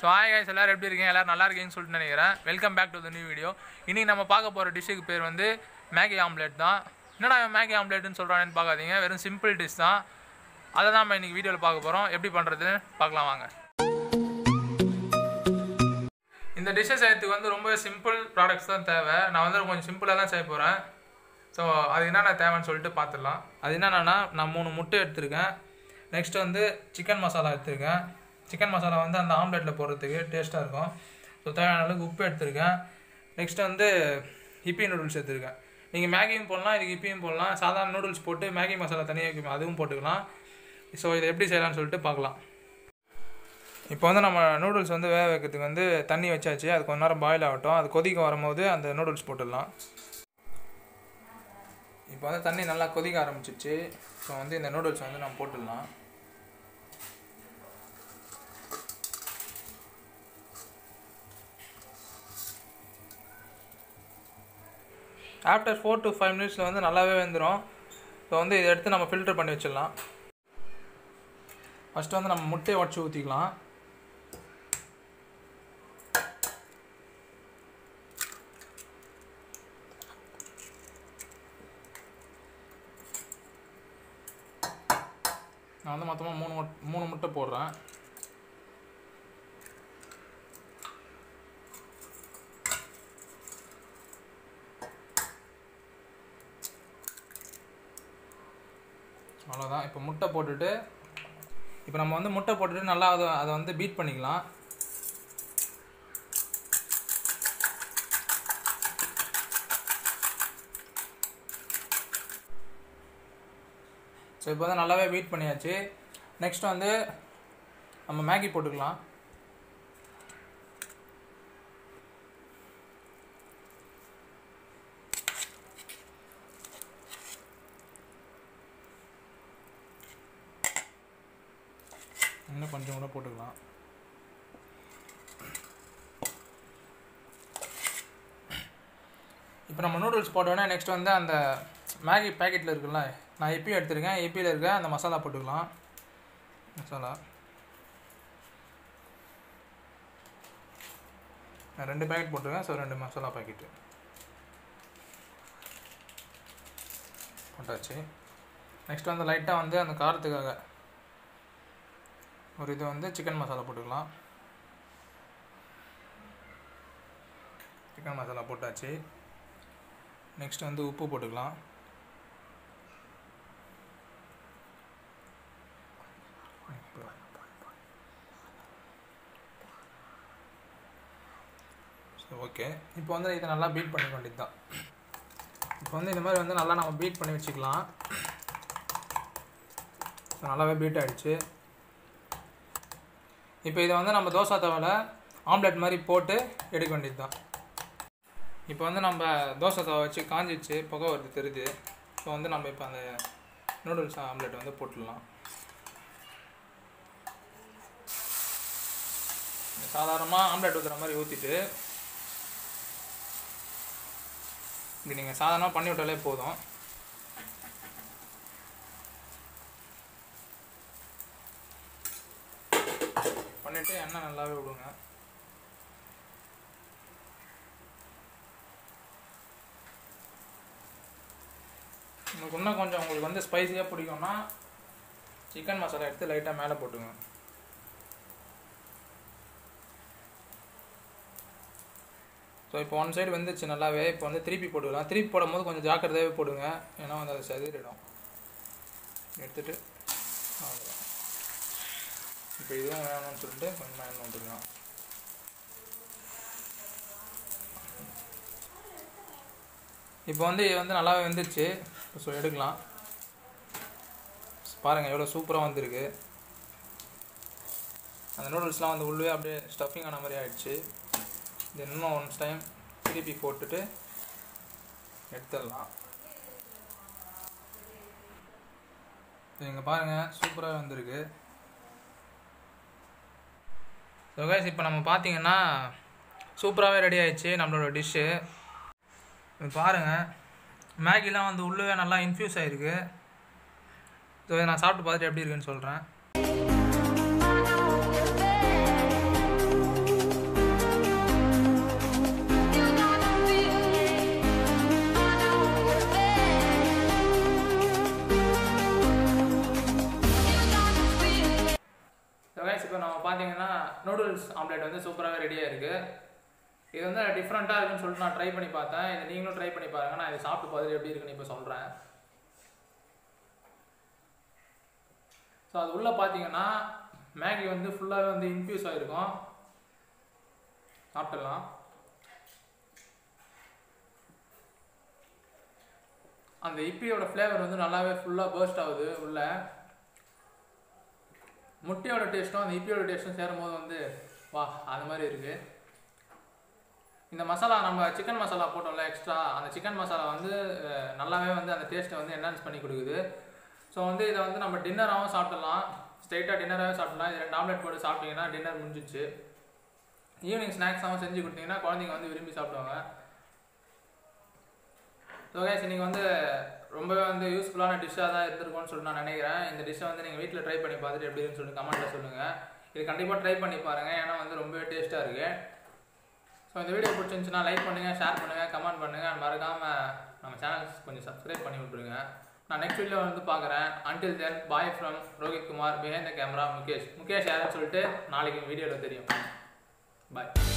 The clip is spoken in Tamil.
ஸோ ஆய் guys எல்லாரும் எப்படி இருக்கீங்க? எல்லோரும் நல்லா இருக்கீங்கன்னு சொல்லிட்டு நினைக்கிறேன். Welcome back to the new video இன்றைக்கி நம்ம பார்க்க போகிற டிஷ்ஷுக்கு பேர் வந்து மேகி ஆம்லேட் தான். என்னடா மேகி ஆம்லேட்னு சொல்கிறானேன்னு பார்க்காதீங்க. வெறும் சிம்பிள் டிஷ் தான். அதை தான் நம்ம இன்றைக்கி வீடியோவில் பார்க்க போகிறோம் எப்படி பண்ணுறதுன்னு பார்க்கலாம் வாங்க. இந்த டிஷ்ஷை செய்யறதுக்கு வந்து ரொம்ப சிம்பிள் ப்ராடக்ட்ஸ் தான் தேவை. நான் வந்து கொஞ்சம் சிம்பிளாக தான் செய்ய போகிறேன் ஸோ அது என்னென்ன தேவைன்னு சொல்லிட்டு பார்த்துடலாம். அது என்னென்னா நான் மூணு முட்டை எடுத்திருக்கேன். நெக்ஸ்ட் வந்து சிக்கன் மசாலா எடுத்திருக்கேன். சிக்கன் மசாலா வந்து அந்த ஆம்லெட்டில் போடுறதுக்கு டேஸ்ட்டாக இருக்கும். ஸோ தேவையான அளவுக்கு உப்பு எடுத்திருக்கேன். நெக்ஸ்ட் வந்து ஹிப்பி நூடுல்ஸ் எடுத்திருக்கேன். நீங்கள் மேகியும் போடலாம் இதுக்கு ஹிப்பியும் போடலாம். சாதாரண நூடுல்ஸ் போட்டு மேகி மசாலா தனியாக அதுவும் போட்டுக்கலாம். ஸோ இதை எப்படி செய்யலாம்னு சொல்லிட்டு பார்க்கலாம். இப்போ வந்து நம்ம நூடுல்ஸ் வந்து வேக வைக்கிறதுக்கு வந்து தண்ணி வச்சாச்சு. அது கொஞ்ச நேரம் பாயில் ஆகட்டும். அது கொதிக்க வரும்போது அந்த நூடுல்ஸ் போட்டுடலாம். இப்போ வந்து தண்ணி நல்லா கொதிக்க ஆரம்பிச்சிச்சு ஸோ வந்து இந்த நூடுல்ஸ் வந்து நம்ம போட்டுடலாம். ஆஃப்டர் ஃபோர் டு ஃபைவ் மினிட்ஸில் வந்து நல்லாவே வெந்துடும் ஸோ வந்து இதை எடுத்து நம்ம ஃபில்டர் பண்ணி வச்சிடலாம். ஃபஸ்ட்டு வந்து நம்ம முட்டையை உடச்சி ஊற்றிக்கலாம் நான் வந்து மொத்தமாக மூணு மூணு முட்டை போடுறேன். அவ்வளோதான் இப்போ முட்டை போட்டுட்டு இப்போ நம்ம வந்து முட்டை போட்டுட்டு நல்லா அதை அதை வந்து பீட் பண்ணிக்கலாம். ஸோ இப்போ வந்து நல்லாவே பீட் பண்ணியாச்சு. நெக்ஸ்ட் வந்து நம்ம மேகி போட்டுக்கலாம். கொஞ்சம் கூட போட்டுக்கலாம். இப்போ நம்ம நூடுல்ஸ் போட்டோன்னே நெக்ஸ்ட் வந்து அந்த மேகி பேக்கெட்டில் இருக்குல்ல நான் எப்பயும் எடுத்திருக்கேன். எப்பியில் இருக்க அந்த மசாலா போட்டுக்கலாம். மசாலா. நான் ரெண்டு பேக்கெட் போட்டிருக்கேன் ஸோ ரெண்டு மசாலா பேக்கெட்டு போட்டாச்சு. நெக்ஸ்ட் வந்து லைட்டாக வந்து அந்த காரத்துக்காக ஒரு இது வந்து சிக்கன் மசாலா போட்டுக்கலாம். சிக்கன் மசாலா போட்டாச்சு. நெக்ஸ்ட் வந்து உப்பு போட்டுக்கலாம். ஓகே இப்போ வந்து இதை நல்லா பீட் பண்ணிக்க வேண்டியது தான் இப்போ வந்து இந்த மாதிரி வந்து நல்லா நம்ம பீட் பண்ணி வச்சுக்கலாம். நல்லாவே பீட் ஆகிடுச்சு இப்போ இதை வந்து நம்ம தோசை தவால ஆம்லெட் மாதிரி போட்டு எடுக்க வேண்டியது தான் இப்போ வந்து நம்ம தோசை தவா வச்சு காஞ்சிச்சு புகை வருது தெரியுது. ஸோ வந்து நம்ம இப்போ அந்த நூடுல்ஸ் ஆம்லெட் வந்து போட்டுடலாம். சாதாரணமாக ஆம்லெட் ஊற்றுற மாதிரி ஊற்றிட்டு இப்படி நீங்கள் சாதாரணமாக பண்ணி விட்டாலே போதும். பண்ணிவிட்டு எண்ணெய் நல்லாவே விடுங்க. உங்களுக்கு இன்னும் கொஞ்சம் உங்களுக்கு வந்து ஸ்பைஸியாக பிடிக்கும்னா சிக்கன் மசாலா எடுத்து லைட்டாக மேலே போட்டுங்க. ஸோ இப்போ ஒன் சைடு வந்துச்சு நல்லாவே. இப்போ வந்து திருப்பி போட்டுக்கலாம். திருப்பி போடும்போது கொஞ்சம் ஜாக்கிரதையாகவே போடுங்க. ஏன்னா வந்து அது செதிரிடும் எடுத்துகிட்டு அவ்வளோதான் இப்போ இதுவும் வேணும்னு சொல்லிட்டு கொஞ்சம் மேன் விட்டுக்கலாம் இப்போ வந்து இது வந்து நல்லாவே வெந்துருச்சு. ஸோ எடுக்கலாம். பாருங்கள் எவ்வளோ சூப்பராக வந்திருக்கு. அந்த நூடுல்ஸ்லாம் வந்து உள்ளே அப்படியே ஸ்டஃபிங் ஆன மாதிரி ஆகிடுச்சு இது இன்னும் ஒன்ஸ் டைம் திருப்பி போட்டுட்டு எடுத்துடலாம். இங்கே பாருங்கள் சூப்பராக வந்திருக்கு. ஸோ கைஸ் இப்போ நம்ம பார்த்தீங்கன்னா சூப்பராகவே ரெடி ஆயிடுச்சு நம்மளோட டிஷ்ஷு பாருங்கள் மேகிலாம் வந்து உள்ளவே நல்லா இன்ஃப்யூஸ் ஆகிருக்கு ஸோ இதை நான் சாப்பிட்டு பார்த்துட்டு எப்படி இருக்குன்னு சொல்கிறேன் இப்போ நம்ம பார்த்தீங்கன்னா நூடுல்ஸ் ஆம்லேட் வந்து சூப்பராகவே ரெடியாக இருக்குது இது வந்து டிஃப்ரெண்ட்டாக இருக்குன்னு சொல்லிட்டு நான் ட்ரை பண்ணி பார்த்தேன். இதை நீங்களும் ட்ரை பண்ணி பாருங்க. நான் இதை சாப்பிட்டு பார்த்துட்டு எப்படி இருக்குன்னு இப்போ சொல்கிறேன் ஸோ அது உள்ளே பார்த்தீங்கன்னா மேகி வந்து ஃபுல்லாகவே வந்து இன்ஃப்யூஸ் ஆகிருக்கும் சாப்பிட்டுடலாம். அந்த இப்பியோட ஃப்ளேவர் வந்து நல்லாவே ஃபுல்லாக பேர்ஸ்ட் ஆகுது உள்ளே. முட்டையோட டேஸ்ட்டும் அந்த இப்பியோட டேஸ்ட்டும் சேரும்போது வந்து வா அது மாதிரி இருக்குது இந்த மசாலா நம்ம சிக்கன் மசாலா போட்டோம்ல எக்ஸ்ட்ரா அந்த சிக்கன் மசாலா வந்து நல்லாவே வந்து அந்த டேஸ்ட்டை வந்து என்ஹான்ஸ் பண்ணி கொடுக்குது. ஸோ வந்து இதை வந்து நம்ம டின்னராகவும் சாப்பிடலாம். ஸ்ட்ரைட்டாக டின்னராகவே சாப்பிடலாம். இது ரெண்டு ஆம்லெட் போட்டு சாப்பிட்டீங்கன்னா டின்னர் முடிஞ்சிச்சு. ஈவினிங் ஸ்நாக்ஸாகவும் செஞ்சு கொடுத்தீங்கன்னா குழந்தைங்க வந்து விரும்பி சாப்பிடுவாங்க. ஸோ கேஸ் இன்னைக்கு வந்து ரொம்பவே வந்து யூஸ்ஃபுல்லான டிஷ்ஷாக தான் இருந்திருக்கும்னு சொல்லிட்டு நான் நினைக்கிறேன். இந்த டிஷ்ஷை வந்து நீங்கள் வீட்டில் ட்ரை பண்ணி பார்த்துட்டு எப்படின்னு சொல்லி கமெண்ட்டில் சொல்லுங்கள் இது கண்டிப்பாக ட்ரை பண்ணி பாருங்கள் ஏன்னா வந்து ரொம்பவே டேஸ்ட்டாக இருக்குது ஸோ இந்த வீடியோ பிடிச்சிருந்துச்சுன்னா லைக் பண்ணுங்கள் ஷேர் பண்ணுங்கள் கமெண்ட் பண்ணுங்கள் மறக்காமல் நம்ம சேனல்ஸ் கொஞ்சம் சப்ஸ்கிரைப் பண்ணி விட்ருங்க நான் நெக்ஸ்ட் வீடியோ வந்து பார்க்குறேன். Until then bye from Rohit Kumar behind the camera Mukesh Mukesh யாருன்னு சொல்லிட்டு நாளைக்கு வீடியோவில் தெரியும். பாய்